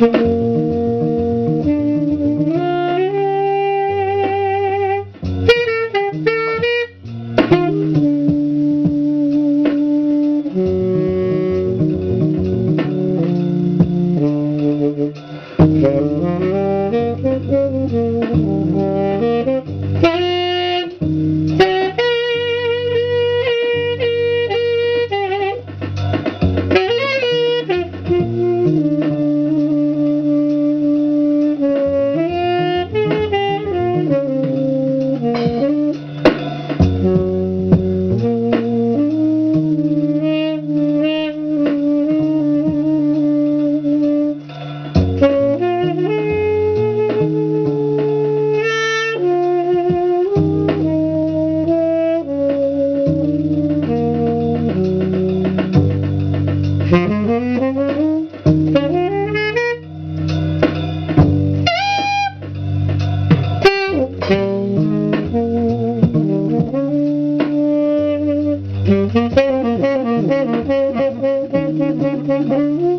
Música Thank you.